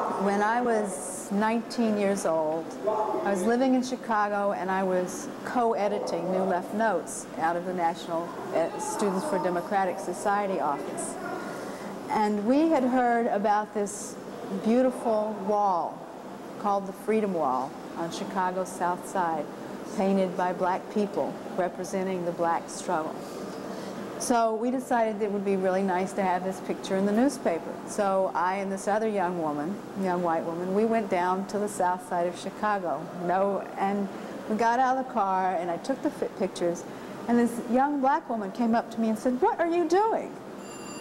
When I was 19 years old, I was living in Chicago and I was co-editing New Left Notes out of the National uh, Students for Democratic Society office. And we had heard about this beautiful wall called the Freedom Wall on Chicago's South Side, painted by black people representing the black struggle. So we decided it would be really nice to have this picture in the newspaper. So I and this other young woman, young white woman, we went down to the south side of Chicago. No, and we got out of the car and I took the fit pictures and this young black woman came up to me and said, what are you doing?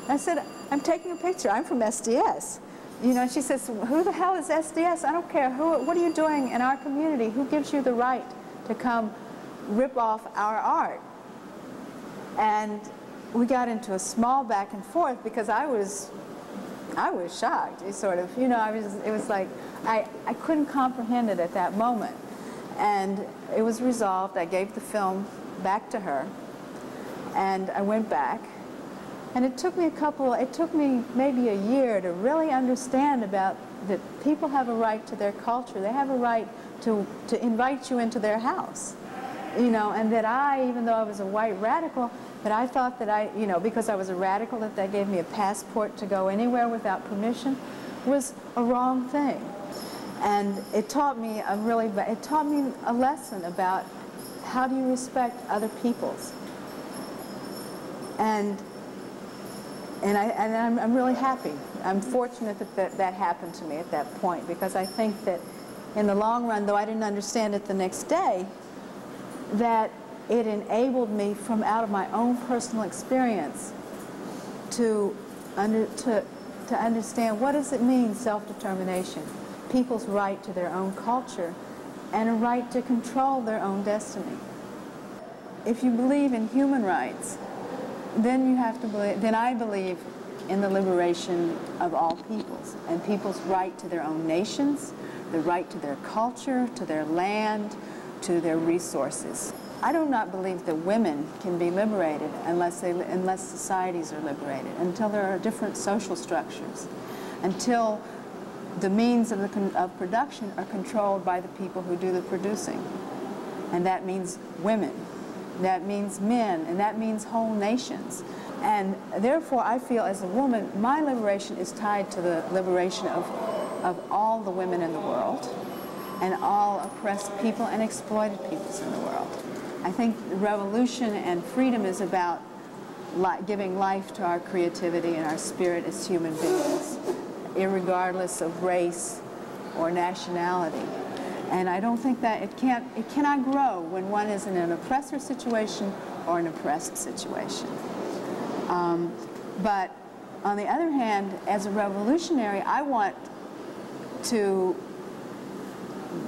I said, I'm taking a picture. I'm from SDS. You know, she says, who the hell is SDS? I don't care. Who, what are you doing in our community? Who gives you the right to come rip off our art? And we got into a small back and forth because I was, I was shocked. It sort of, you know, I was, it was like, I, I couldn't comprehend it at that moment. And it was resolved. I gave the film back to her, and I went back. And it took me a couple, it took me maybe a year to really understand about that people have a right to their culture. They have a right to, to invite you into their house. You know, and that I, even though I was a white radical, but I thought that I, you know, because I was a radical, that they gave me a passport to go anywhere without permission was a wrong thing. And it taught me a really, it taught me a lesson about how do you respect other people's. And, and, I, and I'm, I'm really happy. I'm fortunate that, that that happened to me at that point because I think that in the long run, though I didn't understand it the next day, that it enabled me from out of my own personal experience to, under, to, to understand what does it mean self-determination, people's right to their own culture, and a right to control their own destiny. If you believe in human rights, then you have to believe, then I believe in the liberation of all peoples and people's right to their own nations, the right to their culture, to their land, to their resources. I do not believe that women can be liberated unless, they, unless societies are liberated, until there are different social structures, until the means of, the, of production are controlled by the people who do the producing. And that means women, that means men, and that means whole nations. And therefore, I feel as a woman, my liberation is tied to the liberation of, of all the women in the world and all oppressed people and exploited peoples in the world. I think revolution and freedom is about li giving life to our creativity and our spirit as human beings, regardless of race or nationality. And I don't think that it can't, it cannot grow when one is in an oppressor situation or an oppressed situation. Um, but on the other hand, as a revolutionary, I want to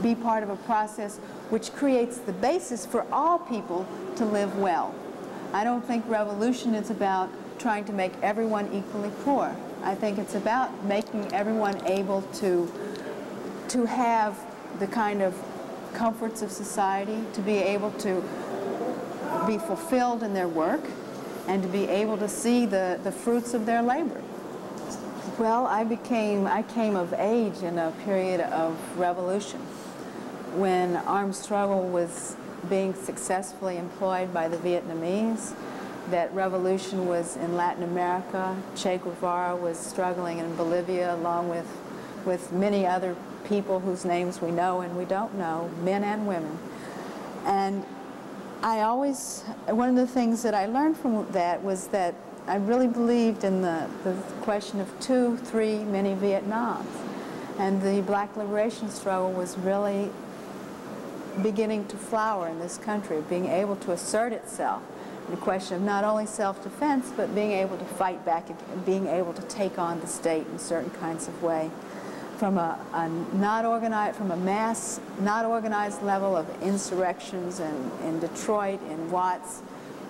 be part of a process which creates the basis for all people to live well. I don't think revolution is about trying to make everyone equally poor. I think it's about making everyone able to, to have the kind of comforts of society, to be able to be fulfilled in their work, and to be able to see the, the fruits of their labor. Well, I became, I came of age in a period of revolution when armed struggle was being successfully employed by the Vietnamese, that revolution was in Latin America. Che Guevara was struggling in Bolivia along with, with many other people whose names we know and we don't know, men and women. And I always, one of the things that I learned from that was that I really believed in the, the question of two, three, many Vietnams. And the black liberation struggle was really beginning to flower in this country, being able to assert itself. The question of not only self-defense, but being able to fight back and being able to take on the state in certain kinds of way. From a, a not organized, from a mass, not organized level of insurrections in, in Detroit, in Watts,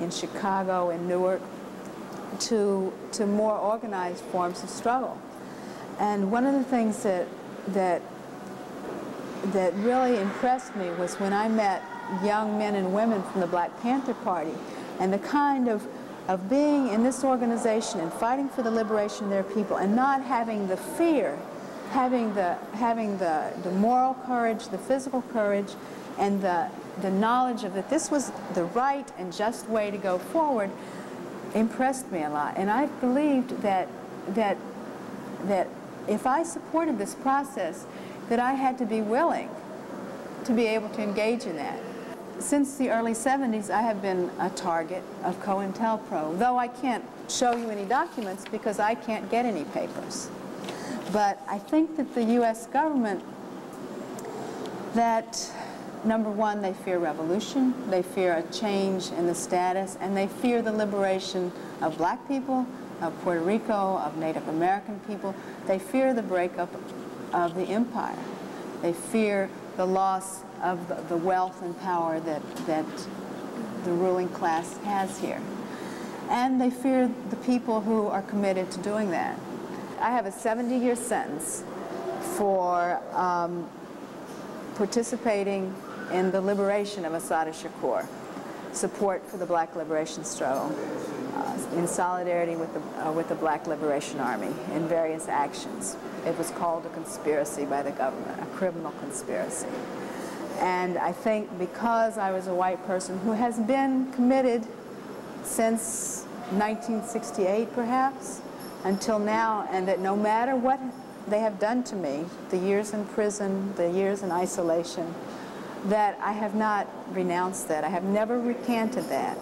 in Chicago, in Newark, to, to more organized forms of struggle. And one of the things that, that that really impressed me was when I met young men and women from the Black Panther Party and the kind of, of being in this organization and fighting for the liberation of their people and not having the fear having the having the, the moral courage, the physical courage, and the the knowledge of that this was the right and just way to go forward impressed me a lot. And I believed that that that if I supported this process, that I had to be willing to be able to engage in that. Since the early 70s, I have been a target of COINTELPRO, though I can't show you any documents because I can't get any papers. But I think that the U.S. government, that number one, they fear revolution, they fear a change in the status, and they fear the liberation of black people, of Puerto Rico, of Native American people. They fear the breakup of the empire. They fear the loss of the, wealth and power that, that the ruling class has here. And they fear the people who are committed to doing that. I have a 70-year sentence for um, participating in the liberation of Assata Shakur, support for the black liberation struggle, in solidarity with the, uh, with the Black Liberation Army in various actions. It was called a conspiracy by the government, a criminal conspiracy. And I think because I was a white person who has been committed since 1968 perhaps, until now, and that no matter what they have done to me, the years in prison, the years in isolation, that I have not renounced that. I have never recanted that.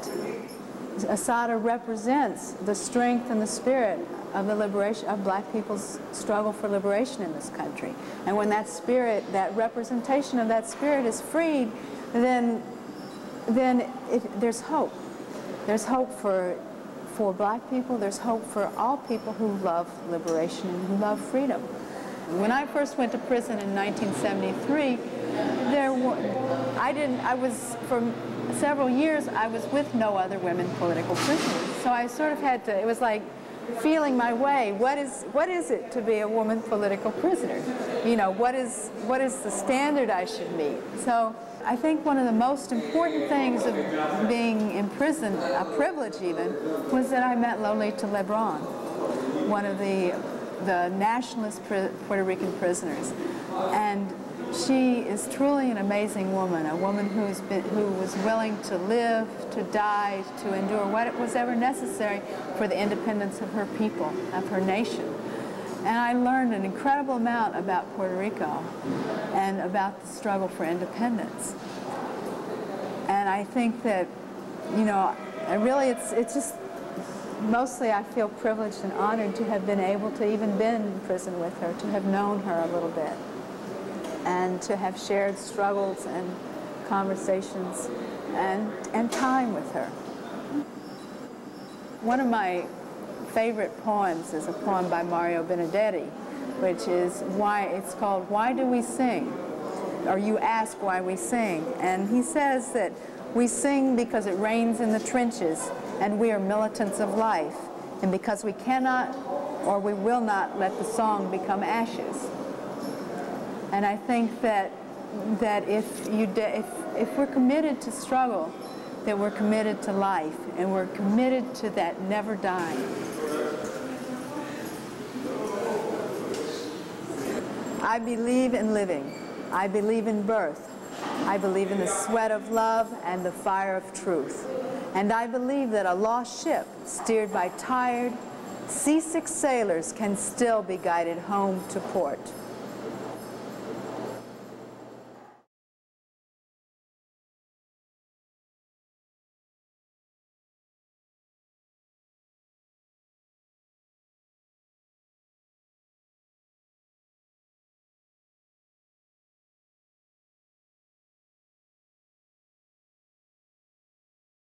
Assata represents the strength and the spirit of the liberation of black people's struggle for liberation in this country. And when that spirit, that representation of that spirit is freed, then, then it, there's hope. There's hope for, for black people. There's hope for all people who love liberation and who love freedom. When I first went to prison in 1973, there were, I didn't, I was, for several years, I was with no other women political prisoners. So I sort of had to, it was like feeling my way. What is, what is it to be a woman political prisoner? You know, what is, what is the standard I should meet? So I think one of the most important things of being in prison, a privilege even, was that I met Lolita Lebron, one of the, the nationalist Puerto Rican prisoners. And she is truly an amazing woman, a woman who's been, who was willing to live, to die, to endure what was ever necessary for the independence of her people, of her nation. And I learned an incredible amount about Puerto Rico and about the struggle for independence. And I think that, you know, really it's, it's just, mostly I feel privileged and honored to have been able to even been in prison with her, to have known her a little bit and to have shared struggles and conversations and, and time with her. One of my favorite poems is a poem by Mario Benedetti, which is why it's called Why Do We Sing? Or you ask why we sing. And he says that we sing because it rains in the trenches and we are militants of life and because we cannot or we will not let the song become ashes. And I think that that if you if if we're committed to struggle, that we're committed to life and we're committed to that never dying. I believe in living. I believe in birth. I believe in the sweat of love and the fire of truth. And I believe that a lost ship steered by tired, seasick sailors can still be guided home to port.